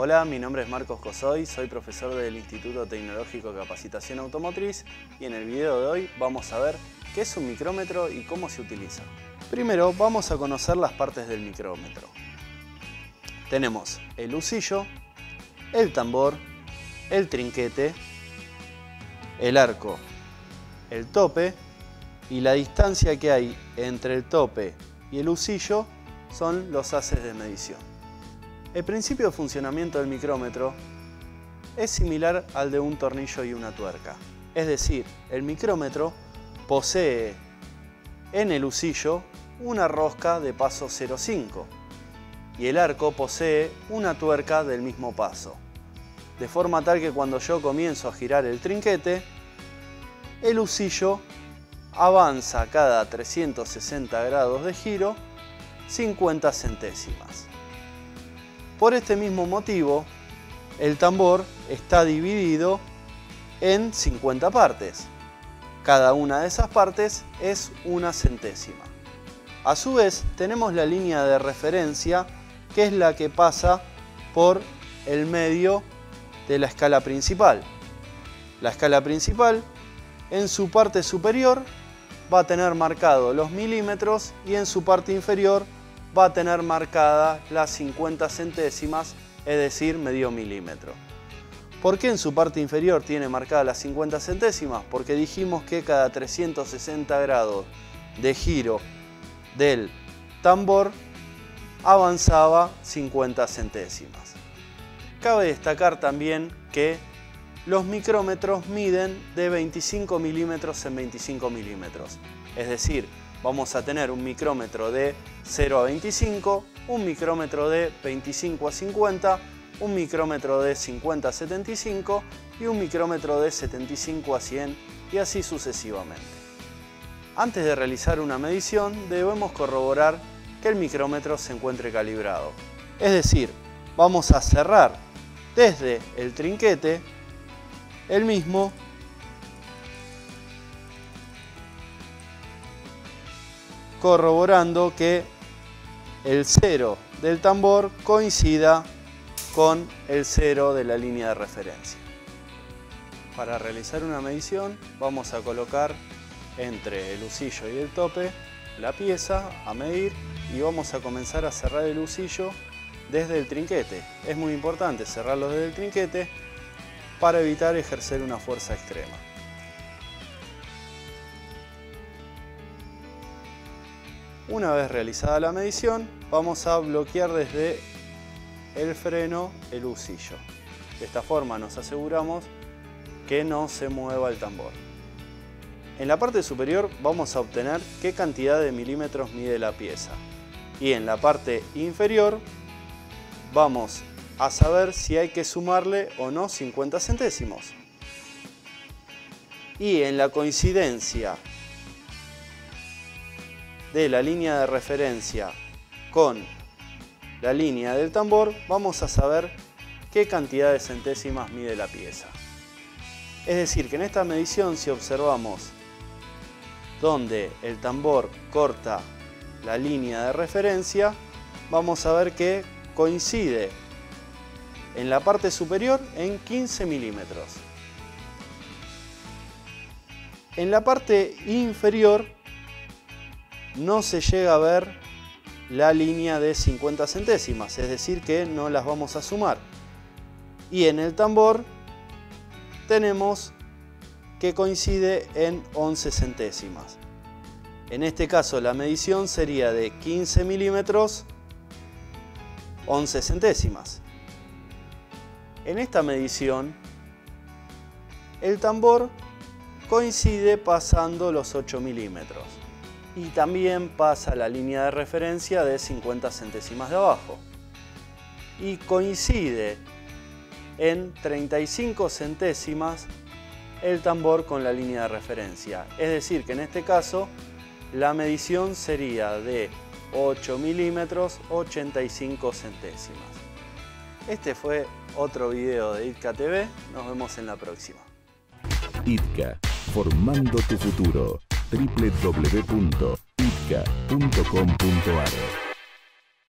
Hola, mi nombre es Marcos Cosoy, soy profesor del Instituto Tecnológico de Capacitación Automotriz y en el video de hoy vamos a ver qué es un micrómetro y cómo se utiliza. Primero vamos a conocer las partes del micrómetro. Tenemos el lucillo, el tambor, el trinquete, el arco, el tope y la distancia que hay entre el tope y el lucillo son los haces de medición. El principio de funcionamiento del micrómetro es similar al de un tornillo y una tuerca. Es decir, el micrómetro posee en el lucillo una rosca de paso 0,5 y el arco posee una tuerca del mismo paso. De forma tal que cuando yo comienzo a girar el trinquete, el lucillo avanza cada 360 grados de giro 50 centésimas. Por este mismo motivo, el tambor está dividido en 50 partes. Cada una de esas partes es una centésima. A su vez, tenemos la línea de referencia, que es la que pasa por el medio de la escala principal. La escala principal, en su parte superior, va a tener marcado los milímetros y en su parte inferior va a tener marcada las 50 centésimas, es decir, medio milímetro. ¿Por qué en su parte inferior tiene marcada las 50 centésimas? Porque dijimos que cada 360 grados de giro del tambor avanzaba 50 centésimas. Cabe destacar también que los micrómetros miden de 25 milímetros en 25 milímetros. Es decir, vamos a tener un micrómetro de 0 a 25, un micrómetro de 25 a 50, un micrómetro de 50 a 75 y un micrómetro de 75 a 100 y así sucesivamente. Antes de realizar una medición debemos corroborar que el micrómetro se encuentre calibrado. Es decir, vamos a cerrar desde el trinquete el mismo corroborando que el cero del tambor coincida con el cero de la línea de referencia. Para realizar una medición vamos a colocar entre el lucillo y el tope la pieza a medir y vamos a comenzar a cerrar el lucillo desde el trinquete. Es muy importante cerrarlo desde el trinquete para evitar ejercer una fuerza extrema. Una vez realizada la medición, vamos a bloquear desde el freno el usillo. De esta forma nos aseguramos que no se mueva el tambor. En la parte superior vamos a obtener qué cantidad de milímetros mide la pieza. Y en la parte inferior vamos a saber si hay que sumarle o no 50 centésimos. Y en la coincidencia de la línea de referencia con la línea del tambor, vamos a saber qué cantidad de centésimas mide la pieza. Es decir, que en esta medición, si observamos donde el tambor corta la línea de referencia, vamos a ver que coincide en la parte superior en 15 milímetros. En la parte inferior no se llega a ver la línea de 50 centésimas, es decir que no las vamos a sumar. Y en el tambor tenemos que coincide en 11 centésimas. En este caso la medición sería de 15 milímetros 11 centésimas. En esta medición el tambor coincide pasando los 8 milímetros y también pasa la línea de referencia de 50 centésimas de abajo. Y coincide en 35 centésimas el tambor con la línea de referencia. Es decir, que en este caso la medición sería de 8 milímetros 85 centésimas. Este fue otro video de ITCA TV. Nos vemos en la próxima. ITCA, formando tu futuro www.itka.com.ar